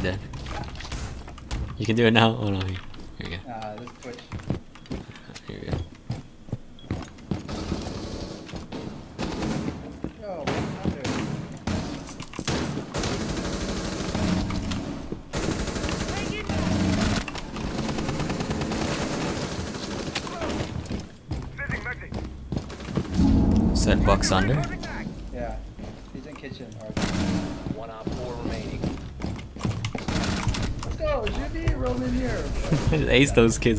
You're dead. You can do it now. Oh no, here, here you go. Uh, this Twitch. Here you go. Yo, what's under? Under. Yeah. He's in kitchen. One op four remaining. Jimmy, roll in here. Ace those kids.